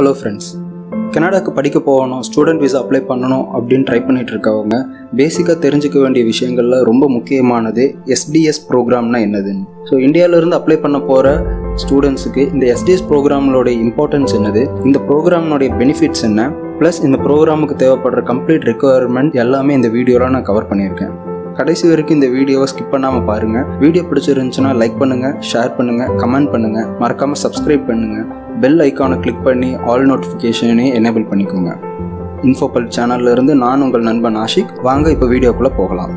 Hello friends கனடாவுக்கு படிக்க போகணும் ஸ்டூடெண்ட் விசா அப்ளை பண்ணணும் அப்படின்னு ட்ரை பண்ணிட்டு இருக்கவங்க பேசிக்காக தெரிஞ்சுக்க வேண்டிய விஷயங்களில் ரொம்ப முக்கியமானது எஸ்டிஎஸ் ப்ரோக்ராம்னா என்னதுன்னு. ஸோ இந்தியாவிலேருந்து அப்ளை பண்ண போகிற ஸ்டூடெண்ட்ஸுக்கு இந்த எஸ்டிஎஸ் ப்ரோக்ராம்களோட இம்பார்ட்டன்ஸ் என்னது இந்த ப்ரோக்ராம்னுடைய பெனிஃபிட்ஸ் என்ன ப்ளஸ் இந்த ப்ரோக்ராமுக்கு தேவைப்படுற கம்ப்ளீட் ரெக்குவயர்மெண்ட் எல்லாமே இந்த வீடியோவில் நான் கவர் பண்ணியிருக்கேன். கடைசி வரைக்கும் இந்த வீடியோவை ஸ்கிப் பண்ணாமல் பாருங்கள் வீடியோ பிடிச்சிருந்துச்சுன்னா லைக் பண்ணுங்கள் ஷேர் பண்ணுங்கள் கமெண்ட் பண்ணுங்கள் மறக்காமல் சப்ஸ்கிரைப் பண்ணுங்கள் பெல் ஐக்கானை கிளிக் பண்ணி ஆல் நோட்டிஃபிகேஷனையும் எனேபிள் பண்ணிக்கோங்க. இன்ஃபோபல் சேனல்ல இருந்து நான் உங்கள் நண்பன் ஆஷிக். வாங்க இப்போ வீடியோக்குள்ளே போகலாம்.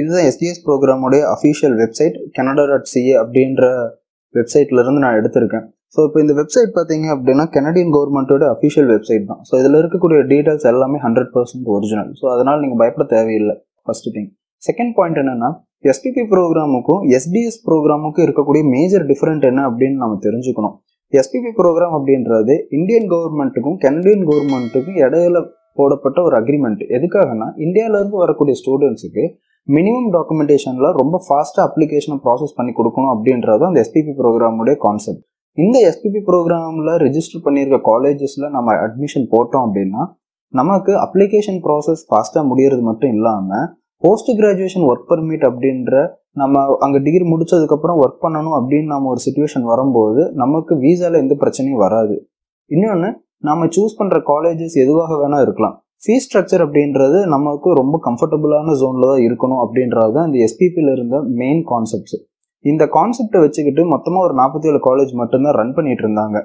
இதுதான் SDS ப்ரோக்ராமோடைய official website Canada dot CA அப்படின்ற வெப்சைட்லேருந்து நான் எடுத்திருக்கேன். ஸோ இப்போ இந்த வெப்சைட் பார்த்தீங்க அப்படின்னா கனடியன் கவர்மெண்ட்டோட அஃபிஷியல் வெப்சைட் தான். ஸோ இதில் இருக்கக்கூடிய டீட்டெயில்ஸ் எல்லாமே ஹண்ட்ரட் பர்சன்ட் ஒரிஜினல் ஸோ அதனால் நீங்கள் பயப்பட தேவையில்லை ஃபஸ்ட்டு திங் செகண்ட் பாயிண்ட் என்னன்னா எஸ்பிபி ப்ரோக்ராமுக்கும் எஸ்டிஎஸ் ப்ரோக்ராமுக்கும் இருக்கக்கூடிய மேஜர் டிஃப்ரெண்ட் என்ன அப்படின்னு நம்ம தெரிஞ்சுக்கணும். எஸ்பிபி ப்ரோக்ராம் அப்படின்றது இந்தியன் கவர்மெண்ட்டுக்கும் கனடியன் கவர்மெண்ட்டுக்கும் இடையில போடப்பட்ட ஒரு அக்ரிமெண்ட் எதுக்காகனா இந்தியாவிலேருந்து வரக்கூடிய ஸ்டூடெண்ட்ஸுக்கு மினிமம் டாக்குமெண்டேஷனில் ரொம்ப ஃபாஸ்ட்டாக அப்ளிகேஷனை ப்ராசஸ் பண்ணி கொடுக்கணும் அப்படின்றது அந்த எஸ்பிபி ப்ரோக்ராமுடைய கான்செப்ட் இந்த எஸ்பிபி ப்ரோக்ராமில் ரிஜிஸ்டர் பண்ணியிருக்க காலேஜஸில் நம்ம அட்மிஷன் போட்டோம் அப்படின்னா நமக்கு அப்ளிகேஷன் ப்ராசஸ் ஃபாஸ்ட்டாக முடியறது மட்டும் இல்லாமல் போஸ்ட் கிராஜுவேஷன் ஒர்க் பர்மிட் அப்படின்ற நம்ம அங்கே டிகிரி முடிச்சதுக்கப்புறம் ஒர்க் பண்ணணும் அப்படின்னு நம்ம ஒரு சுச்சுவேஷன் வரும்போது நமக்கு வீசாவில் எந்த பிரச்சனையும் வராது. இன்னொன்று நம்ம சூஸ் பண்ணுற காலேஜஸ் எதுவாக வேணால் இருக்கலாம். ஃபீஸ் ஸ்ட்ரக்சர் அப்படின்றது நமக்கு ரொம்ப கம்ஃபர்டபுளான ஜோனில் தான் இருக்கணும் அப்படின்றது தான் இந்த எஸ்பிபியில் இருந்த மெயின் கான்செப்ட்ஸ் இந்த கான்செப்டை வச்சுக்கிட்டு மொத்தமாக ஒரு நாற்பத்தி ஏழு காலேஜ் மட்டும்தான் ரன் பண்ணிட்டு இருந்தாங்க.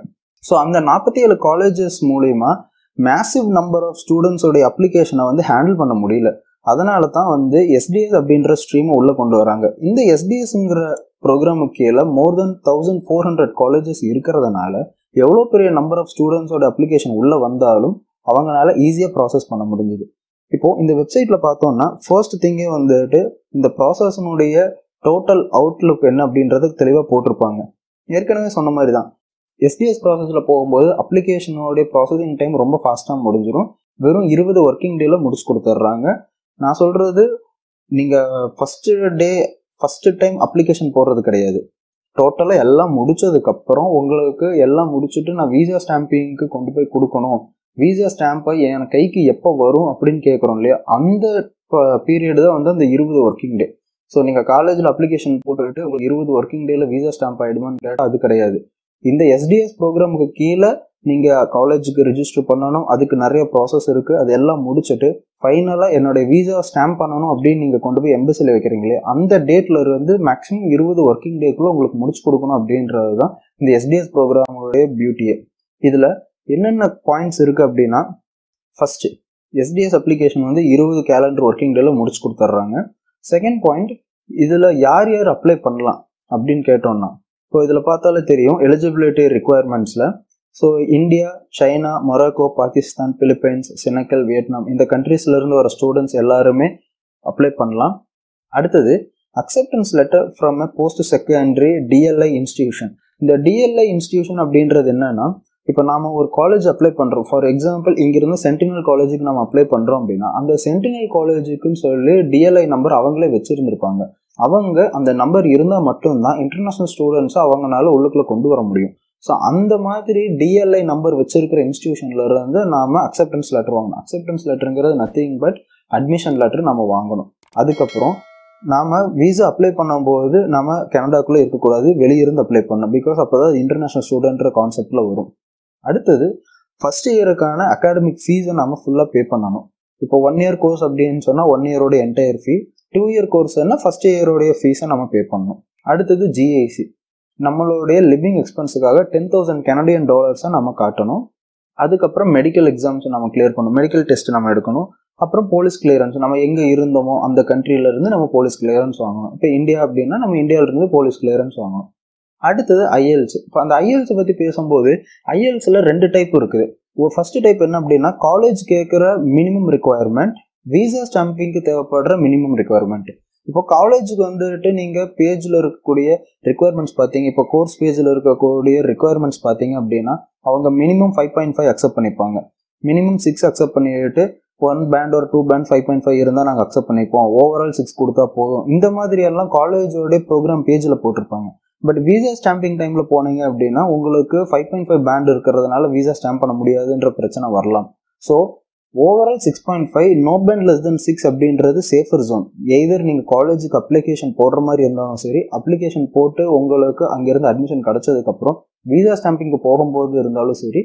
ஸோ அந்த நாற்பத்தி ஏழு காலேஜஸ் மூலயமா மேசிவ் நம்பர் ஆஃப் ஸ்டூடெண்ட்ஸோடைய அப்ளிகேஷனை வந்து ஹேண்டில் பண்ண முடியல. அதனால தான் வந்து எஸ்டிஎஸ் அப்படின்ற ஸ்ட்ரீமை உள்ளே கொண்டு வராங்க. இந்த எஸ்டிஎஸ்ங்கிற ப்ரோக்ராமுக்கு கீழே more than thousand four hundred colleges இருக்கிறதுனால எவ்வளோ பெரிய நம்பர் ஆஃப் ஸ்டூடெண்ட்ஸோட அப்ளிகேஷன் உள்ளே வந்தாலும் அவங்களால ஈஸியாக ப்ராசஸ் பண்ண முடிஞ்சுது. இப்போது இந்த வெப்சைட்டில் பார்த்தோம்னா ஃபர்ஸ்ட் திங்கே வந்துட்டு இந்த ப்ராசஸ்னுடைய டோட்டல் அவுட்லுக் என்ன அப்படின்றது தெளிவாக போட்டிருப்பாங்க. ஏற்கனவே சொன்ன மாதிரி தான் எஸ்பிஎஸ் ப்ராசஸில் போகும்போது அப்ளிகேஷனோடைய ப்ராசஸிங் டைம் ரொம்ப ஃபாஸ்ட்டாக முடிஞ்சிடும் வெறும் இருபது ஒர்க்கிங் டேல முடிச்சு கொடுத்துட்றாங்க நான் சொல்கிறது நீங்கள் first day first time application போடுறது கிடையாது. டோட்டலாக எல்லாம் முடிச்சதுக்கப்புறம் உங்களுக்கு எல்லாம் முடிச்சுட்டு நான் வீசா ஸ்டாம்பிங்க்கு கொண்டு போய் கொடுக்கணும். வீசா ஸ்டாம்பை என் கைக்கு எப்போ வரும் அப்படின்னு கேட்குறோம் இல்லையா? அந்த பீரியடு தான் வந்து அந்த இருபது ஒர்க்கிங் டே ஸோ நீங்கள் காலேஜில் அப்ளிகேஷன் போட்டுக்கிட்டு உங்களுக்கு இருபது ஒர்க்கிங் டேயில் வீசா ஸ்டாம்ப் ஆகிடுமான்னு கேட்டால் அது கிடையாது. இந்த எஸ்டிஎஸ் ப்ரோக்ராமுக்கு கீழே நீங்கள் காலேஜுக்கு ரிஜிஸ்டர் பண்ணணும். அதுக்கு நிறைய ப்ராசஸ் இருக்குது அது எல்லாம் முடிச்சுட்டு ஃபைனலாக என்னுடைய வீசா ஸ்டாம்ப் பண்ணணும் அப்படின்னு நீங்கள் கொண்டு போய் எம்பசியில் வைக்கிறீங்களே அந்த டேட்டில் இருந்து மேக்ஸிமம் இருபது ஒர்க்கிங் டேக்குள்ளே உங்களுக்கு முடிச்சு கொடுக்கணும் அப்படின்றது தான் இந்த எஸ்டிஎஸ் ப்ரோக்ராமோடைய பியூட்டியே இதில் என்னென்ன பாயிண்ட்ஸ் இருக்குது அப்படின்னா ஃபஸ்ட்டு எஸ்டிஎஸ் அப்ளிகேஷன் வந்து இருபது கேலண்டர் ஒர்க்கிங் டேல முடிச்சு கொடுத்துட்றாங்க செகண்ட் பாயிண்ட் இதில் யார் யார் அப்ளை பண்ணலாம் அப்படின்னு கேட்டோம்னா இப்போ இதில் பார்த்தாலே தெரியும் eligibility ரிக்குவயர்மெண்ட்ஸில் so India China Morocco Pakistan Philippines Senegal Vietnam இந்த கண்ட்ரீஸ்லேருந்து வர ஸ்டூடெண்ட்ஸ் எல்லாருமே அப்ளை பண்ணலாம். அடுத்தது acceptance letter from a post secondary DLI institution இந்த டிஎல்ஐ இன்ஸ்டிடியூஷன் அப்படின்றது என்னன்னா இப்போ நாம் ஒரு காலேஜ் அப்ளை பண்ணுறோம் ஃபார் எக்ஸாம்பிள் இங்கிருந்து சென்டினல் காலேஜுக்கு நம்ம அப்ளை பண்ணுறோம் அப்படின்னா அந்த சென்டினல் காலேஜுக்குன்னு சொல்லி டிஎல்ஐ நம்பர் அவங்களே வச்சுருந்துருப்பாங்க. அவங்க அந்த நம்பர் இருந்தால் மட்டும்தான் இன்டர்நேஷ்னல் ஸ்டூடெண்ட்ஸை அவங்களால உள்ளுக்குள்ளே கொண்டு வர முடியும். ஸோ அந்த மாதிரி டிஎல்ஐ நம்பர் வச்சிருக்கிற இன்ஸ்டியூஷன்ல இருந்து நாம அக்செப்டன்ஸ் லெட்டர் வாங்கணும். அக்செப்டன்ஸ் லெட்டருங்கிறது நத்திங் பட் அட்மிஷன் லெட்டர் நம்ம வாங்கணும். அதுக்கப்புறம் நாம விசா அப்ளை பண்ணும்போது நம்ம கனடாக்குள்ளே இருக்கக்கூடாது வெளியிருந்து அப்ளை பண்ணணும். பிகாஸ் அப்போதான் இன்டர்நேஷனல் ஸ்டூடெண்ட்ற கான்செப்டில் வரும். அடுத்தது ஃபர்ஸ்ட் இயருக்கான அகாடமிக் ஃபீஸை நம்ம ஃபுல்லாக பே பண்ணணும். இப்போ ஒன் இயர் கோர்ஸ் அப்படின்னு சொன்னால் ஒன் இயரோட என்டையர் ஃபீ டூ இயர் கோர்ஸ்னா ஃபர்ஸ்ட் இயரோடைய ஃபீஸை நம்ம பே பண்ணணும். அடுத்தது ஜிஐசி நம்மளுடைய லிவிங் எக்ஸ்பென்ஸுக்காக டென் தௌசண்ட் கெனடியன் டாலர்ஸை நம்ம காட்டணும். அதுக்கப்புறம் மெடிக்கல் எக்ஸாம்ஸ் நம்ம கிளியர் பண்ணணும். மெடிக்கல் டெஸ்ட் நம்ம எடுக்கணும். அப்புறம் போலீஸ் கிளியரன்ஸ் நம்ம எங்கே இருந்தோமோ அந்த கண்ட்ரியிலேருந்து நம்ம போலீஸ் கிளியரன்ஸ் வாங்கணும். இப்போ இந்தியா அப்படின்னா நம்ம இந்தியாவிலேருந்து போலீஸ் கிளியரன்ஸ் வாங்கணும். அடுத்தது ஐஎல்ஸ் இப்போ அந்த ஐஎல்ஸ் பற்றி பேசும்போது ஐஎல்ஸில் ரெண்டு டைப் இருக்குது. ஒரு ஃபஸ்ட்டு டைப் என்ன அப்படின்னா காலேஜ் கேட்குற மினிமம் ரிக்குவயர்மெண்ட் விசா ஸ்டாம்பிங்க்கு தேவைப்படுற மினிமம் ரிக்குவயர்மெண்ட் இப்போ காலேஜுக்கு வந்துட்டு நீங்கள் பேஜில் இருக்கக்கூடிய ரெக்குவயர்மெண்ட்ஸ் பார்த்தீங்க. இப்போ கோர்ஸ் பேஜில் இருக்கக்கூடிய ரெக்குவயர்மெண்ட்ஸ் பார்த்தீங்க அப்படின்னா அவங்க minimum five point five accept பண்ணிப்பாங்க. மினிமம் சிக்ஸ் அக்செப்ட் பண்ணிட்டு ஒன் பேண்ட் ஒரு two band five point five இருந்தால் நாங்கள் அக்செப்ட் பண்ணிப்போம். ஓவரால் சிக்ஸ் கொடுத்தா போதும். இந்த மாதிரி எல்லாம் காலேஜோட ப்ரோக்ராம் பேஜில் போட்டிருப்பாங்க. பட் விசா ஸ்டாம்பிங் டைமில் போனீங்க அப்படின்னா உங்களுக்கு ஃபைவ் பாயிண்ட் ஃபைவ் பேண்ட் இருக்கிறதுனால விசா ஸ்டாம்ப் பண்ண முடியாதுன்ற பிரச்சனை வரலாம். So overall six point five no band less than six அப்படின்றது சேஃபர் ஜோன் எய்தர் நீங்கள் காலேஜுக்கு அப்ளிகேஷன் போடுற மாதிரி இருந்தாலும் சரி அப்ளிகேஷன் போட்டு உங்களுக்கு அங்கேருந்து அட்மிஷன் கிடைச்சதுக்கப்புறம் விசா ஸ்டாம்பிங்க்கு போகும்போது இருந்தாலும் சரி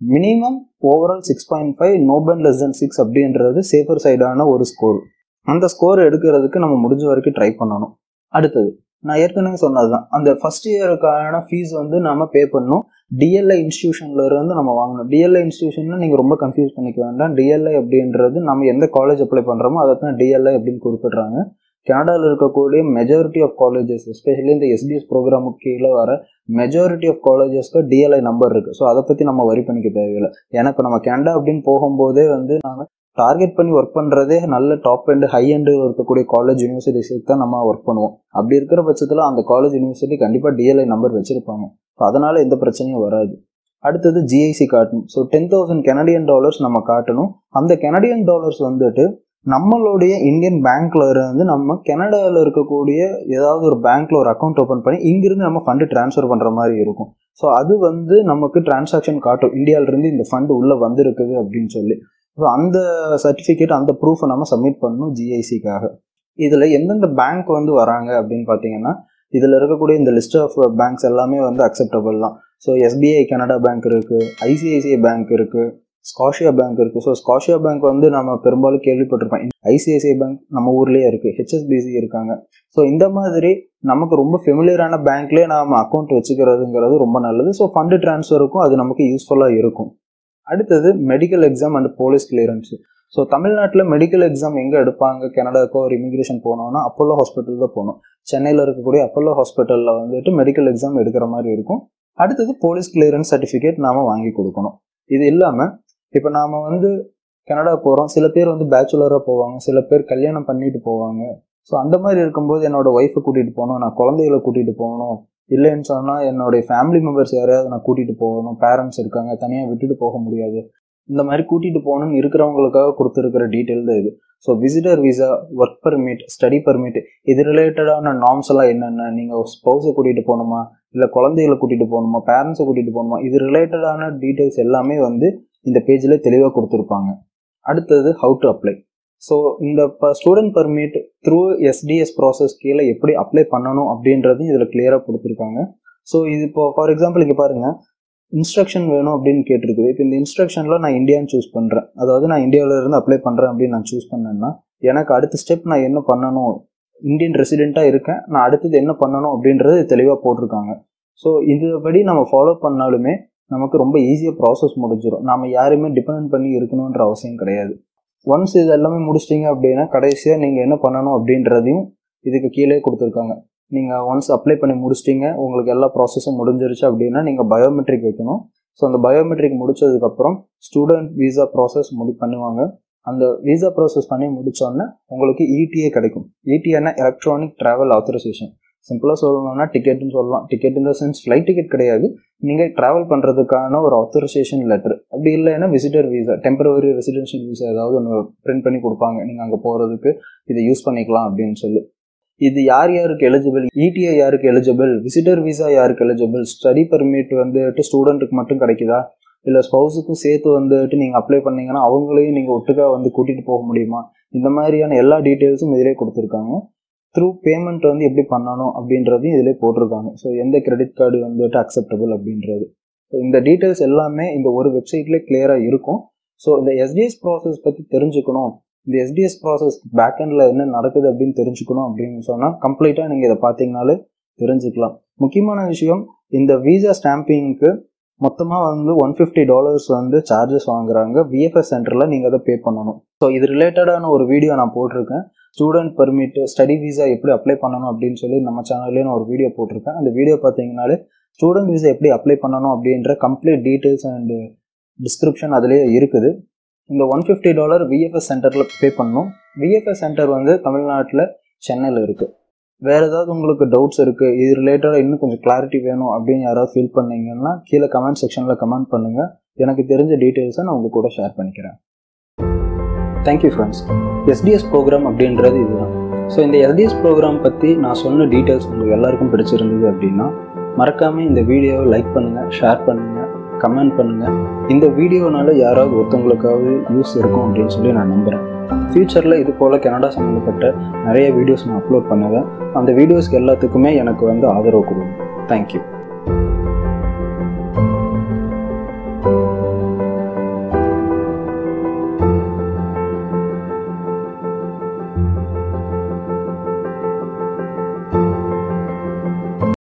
minimum overall six point five no band less than six அப்படின்றது சேஃபர் சைடான ஒரு ஸ்கோர் அந்த ஸ்கோர் எடுக்கிறதுக்கு நம்ம முடிஞ்ச வரைக்கும் ட்ரை பண்ணணும். அடுத்தது நான் ஏற்கனவே சொன்னது தான் அந்த ஃபர்ஸ்ட் இயருக்கான ஃபீஸ் வந்து நம்ம பே பண்ணணும். டிஎல்ஐ இன்ஸ்டியூஷன்ல இருந்து நம்ம வாங்கணும். டிஎல்ஐ இன்ஸ்டியூஷன்னா நீங்க ரொம்ப கன்ஃபியூஸ் பண்ணிக்க வேண்டாம். டிஎல்ஐ அப்படின்றது நம்ம எந்த காலேஜ் அப்ளை பண்றோமோ அதை தான் டிஎல்ஐ அப்படின்னு குறிப்பிடுறாங்க. கனடாவில் இருக்கக்கூடிய மெஜாரிட்டி ஆஃப் காலேஜஸ் எஸ்பெஷலி இந்த எஸ்டிஎஸ் ப்ரோக்ராமுக்கு கீழே வர மெஜாரிட்டி ஆஃப் காலேஜஸ்க்கு டிஎல்ஐ நம்பர் இருக்குது ஸோ அதை பற்றி நம்ம வரி பண்ணிக்க தேவையில்லை. எனக்கு நம்ம கனடா அப்படின்னு போகும்போதே வந்து நாங்கள் டார்கெட் பண்ணி ஒர்க் பண்ணுறதே நல்ல டாப் அண்டு ஹை அண்டு இருக்கக்கூடிய காலேஜ் யூனிவர்சிட்டிஸுக்கு தான் நம்ம ஒர்க் பண்ணுவோம். அப்படி இருக்கிற பட்சத்தில் அந்த காலேஜ் யூனிவர்சிட்டி கண்டிப்பாக டிஎல்ஐ நம்பர் வச்சுருப்பாங்க. அதனால் எந்த பிரச்சனையும் வராது. அடுத்தது ஜிஐசி காட்டணும். So ten thousand Canadian dollars நம்ம காட்டணும். அந்த கெனடியன் டாலர்ஸ் வந்துட்டு நம்மளுடைய இந்தியன் பேங்க்ல இருந்து நம்ம கனடாவில் இருக்கக்கூடிய ஏதாவது ஒரு பேங்க்ல ஒரு அக்கௌண்ட் ஓப்பன் பண்ணி இங்கிருந்து நம்ம ஃபண்டு டிரான்ஸ்ஃபர் பண்ற மாதிரி இருக்கும். ஸோ அது வந்து நமக்கு டிரான்சாக்ஷன் காட்டும். இந்தியாவிலிருந்து இந்த ஃபண்டு உள்ள வந்திருக்குது அப்படின்னு சொல்லி. ஸோ அந்த சர்டிஃபிகேட் அந்த ப்ரூஃபை நம்ம சப்மிட் பண்ணணும் ஜிஐசிக்காக இதில் எந்தெந்த பேங்க் வந்து வராங்க அப்படின்னு பார்த்தீங்கன்னா இதில் இருக்கக்கூடிய இந்த லிஸ்ட் ஆஃப் பேங்க்ஸ் எல்லாமே வந்து அக்செப்டபிள் தான். ஸோ எஸ்பிஐ கனடா பேங்க் இருக்குது ஐசிஐசிஐ பேங்க் இருக்குது ஸ்காஷியா பேங்க் இருக்குது ஸோ ஸ்காஷியா பேங்க் வந்து நம்ம பெரும்பாலும் கேள்விப்பட்டிருப்போம். ஐசிஐசிஐ பேங்க் நம்ம ஊர்லேயே இருக்குது ஹெச்எஸ்பிசி இருக்காங்க. ஸோ இந்த மாதிரி நமக்கு ரொம்ப ஃபெமிலியரான பேங்க்லேயே நாம் அக்கௌண்ட் வச்சுக்கிறதுங்கிறது ரொம்ப நல்லது. ஸோ ஃபண்டு டிரான்ஸ்ஃபருக்கும் அது நமக்கு யூஸ்ஃபுல்லாக இருக்கும். அடுத்தது medical exam and police clearance so தமிழ்நாட்டில் மெடிக்கல் எக்ஸாம் எங்கே எடுப்பாங்க? கனடாக்கோ ஒரு இமிகிரேஷன் போனோம்னா அப்போலோ ஹாஸ்பிட்டல் தான் போகணும். சென்னையில் இருக்கக்கூடிய அப்போலோ ஹாஸ்பிட்டலில் வந்துட்டு மெடிக்கல் எக்ஸாம் எடுக்கிற மாதிரி இருக்கும். அடுத்தது போலீஸ் கிளியரன்ஸ் சர்டிஃபிகேட் நாம் வாங்கி கொடுக்கணும். இது இல்லாமல் இப்போ நாம் வந்து கனடா போகிறோம் சில பேர் வந்து பேச்சுலராக போவாங்க. சில பேர் கல்யாணம் பண்ணிட்டு போவாங்க. ஸோ அந்த மாதிரி இருக்கும்போது என்னோட ஒய்ஃபை கூட்டிகிட்டு போகணும். நான் குழந்தைகளை கூட்டிகிட்டு போகணும். இல்லைன்னு சொன்னால் என்னுடைய ஃபேமிலி மெம்பர்ஸ் யாரையாவது நான் கூட்டிகிட்டு போகணும். பேரண்ட்ஸ் இருக்காங்க. தனியாக விட்டுட்டு போக முடியாது. இந்த மாதிரி கூட்டிகிட்டு போகணும்னு இருக்கிறவங்களுக்காக கொடுத்துருக்கிற டீட்டெயில் தான் இது. So visitor visa work permit study permit இது ரிலேட்டடான நார்ம்ஸ் எல்லாம் என்னென்ன? நீங்கள் ஸ்பௌஸை கூட்டிகிட்டு போகணுமா? இல்லை குழந்தைகளை கூட்டிகிட்டு போகணுமா? பேரண்ட்ஸை கூட்டிகிட்டு போகணுமா? இது ரிலேட்டடான டீட்டெயில்ஸ் எல்லாமே வந்து இந்த பேஜில் தெளிவாக கொடுத்துருப்பாங்க. அடுத்தது ஹவு டு அப்ளை ஸோ இந்த student permit through SDS process கீழே எப்படி அப்ளை பண்ணணும் அப்படின்றதையும் இதில் கிளியராக கொடுத்துருக்காங்க. ஸோ இது இப்போ ஃபார் எக்ஸாம்பிள் இங்கே பாருங்கள் இன்ஸ்ட்ரக்ஷன் வேணும் அப்படின்னு கேட்டிருக்குது. இப்போ இந்த இன்ஸ்ட்ரக்ஷனில் நான் இந்தியான்னு சூஸ் பண்ணுறேன் அதாவது நான் இந்தியாவிலேருந்து அப்ளை பண்ணுறேன் அப்படின்னு நான் சூஸ் பண்ணேன்னா எனக்கு அடுத்த ஸ்டெப் நான் என்ன பண்ணணும்? இந்தியன் ரெசிடெண்ட்டாக இருக்கேன். நான் அடுத்தது என்ன பண்ணணும் அப்படின்றது தெளிவாக போட்டிருக்காங்க. ஸோ இதுபடி நம்ம ஃபாலோ பண்ணாலுமே நமக்கு ரொம்ப ஈஸியாக ப்ராசஸ் முடிஞ்சிடும் நம்ம யாரையுமே டிபெண்ட் பண்ணி இருக்கணுன்ற அவசியம் கிடையாது. ஒன்ஸ் இது எல்லாமே முடிச்சிட்டிங்க அப்படின்னா கடைசியாக நீங்கள் என்ன பண்ணணும் அப்படின்றதையும் இதுக்கு கீழே கொடுத்துருக்காங்க. நீங்கள் ஒன்ஸ் அப்ளை பண்ணி முடிச்சிட்டிங்க உங்களுக்கு எல்லா ப்ராசஸும் முடிஞ்சிருச்சு அப்படின்னா நீங்கள் பயோமெட்ரிக் வைக்கணும். ஸோ அந்த பயோமெட்ரிக் முடிச்சதுக்கப்புறம் ஸ்டூடெண்ட் விசா ப்ராசஸ் முடி பண்ணுவாங்க. அந்த விசா ப்ராசஸ் பண்ணி முடித்தோடனே உங்களுக்கு இடிஏ கிடைக்கும். இடிஏனா எலக்ட்ரானிக் ட்ராவல் ஆத்தரைசேஷன் சிம்பிளாக சொல்லணும்னா டிக்கெட்னு சொல்லலாம். டிக்கெட் இந்த சென்ஸ் ஃப்ளைட் டிக்கெட் கிடையாது. நீங்கள் ட்ராவல் பண்ணுறதுக்கான ஒரு ஆத்தரைசேஷன் லெட்டர் அப்படி இல்லைன்னா visitor visa temporary residential visa ஏதாவது ஒன்று பிரிண்ட் பண்ணி கொடுப்பாங்க. நீங்கள் அங்கே போகிறதுக்கு இதை யூஸ் பண்ணிக்கலாம் அப்படின்னு சொல்லி. இது யார் யாருக்கு எலிஜிபிள் இடிஐ யாருக்கு எலிஜிபிள் விசிட்டர் விசா யாருக்கு எலிஜிபிள் ஸ்டடி பர்மிட் வந்துட்டு ஸ்டூடெண்ட்டுக்கு மட்டும் கிடைக்குதா? இல்லை ஸ்பௌஸுக்கும் சேர்த்து வந்துட்டு நீங்கள் அப்ளை பண்ணீங்கன்னா அவங்களையும் நீங்கள் ஒட்டுக்கா வந்து கூட்டிகிட்டு போக முடியுமா? இந்த மாதிரியான எல்லா டீட்டெயில்ஸும் இதிலே கொடுத்துருக்காங்க. த்ரூ பேமெண்ட் வந்து எப்படி பண்ணணும் அப்படின்றதையும் இதிலே போட்டிருக்காங்க. ஸோ எந்த கிரெடிட் கார்டு வந்துட்டு அக்செப்டபுள் அப்படின்றது. ஸோ இந்த டீட்டெயில்ஸ் எல்லாமே இந்த ஒரு வெப்சைட்லேயே கிளியராக இருக்கும். ஸோ இந்த எஸ்டிஎஸ் ப்ராசஸ் பற்றி தெரிஞ்சுக்கணும். இந்த எஸ்டிஎஸ் ப்ராசஸ் பேக்கெண்டில் என்ன நடக்குது அப்படின்னு தெரிஞ்சுக்கணும் அப்படின்னு சொன்னால் கம்ப்ளீட்டாக நீங்கள் இதை பார்த்தீங்கனாலே தெரிஞ்சுக்கலாம். முக்கியமான விஷயம் இந்த விசா ஸ்டாம்பிங்க்கு மொத்தமாக வந்து ஒன் ஃபிஃப்டி டாலர்ஸ் வந்து சார்ஜஸ் வாங்குறாங்க. விஎஃப்எஸ் சென்டரில் நீங்கள் அதை பே பண்ணணும். ஸோ இது ரிலேட்டடான ஒரு வீடியோ நான் போட்டிருக்கேன். ஸ்டூடெண்ட் பர்மிட் ஸ்டடி விசா எப்படி அப்ளை பண்ணணும் அப்படின்னு சொல்லி நம்ம சேனல்லேயே நான் ஒரு வீடியோ போட்டிருக்கேன். அந்த வீடியோ பார்த்தீங்கனாலே ஸ்டூடெண்ட் விசா எப்படி அப்ளை பண்ணணும் அப்படின்ற கம்ப்ளீட் டீட்டெயில்ஸ் அண்ட் டிஸ்கிரிப்ஷன் அதுலேயே இருக்குது. இந்த ஒன் ஃபிஃப்டி டாலர் விஎஃப்எஸ் சென்டரில் பே பண்ணணும். விஎஃப்எஸ் சென்டர் வந்து தமிழ்நாட்டில் சென்னையில் இருக்குது வேறு ஏதாவது உங்களுக்கு டவுட்ஸ் இருக்குது இது ரிலேட்டடாக இன்னும் கொஞ்சம் கிளாரிட்டி வேணும் அப்படின்னு யாராவது ஃபீல் பண்ணீங்கன்னா கீழே கமெண்ட் செக்ஷனில் கமெண்ட் பண்ணுங்கள் எனக்கு தெரிஞ்ச டீட்டெயில்ஸை நான் உங்கள் கூட ஷேர் பண்ணிக்கிறேன். தேங்க்யூ ஃப்ரெண்ட்ஸ் எஸ்டிஎஸ் ப்ரோக்ராம் அப்படின்றது இதுதான். ஸோ இந்த எஸ்டிஎஸ் ப்ரோக்ராம் பற்றி நான் சொன்ன டீட்டெயில்ஸ் உங்களுக்கு எல்லாருக்கும் பிடிச்சிருந்தது அப்படின்னா மறக்காமல் இந்த வீடியோவை லைக் பண்ணுங்கள் ஷேர் பண்ணுங்கள் கமெண்ட் பண்ணுங்கள் இந்த வீடியோனால யாராவது ஒருத்தவங்களுக்காவது யூஸ் இருக்கும் அப்படின்னு சொல்லி நான் நம்புகிறேன் ஃப்யூச்சரில் இது போல் கனடா சம்மந்தப்பட்ட நிறைய வீடியோஸ் நான் அப்லோட் பண்ணுவேன் அந்த வீடியோஸ்க்கு எல்லாத்துக்குமே எனக்கு வந்து ஆதரவு கொடுங்க. தேங்க்யூ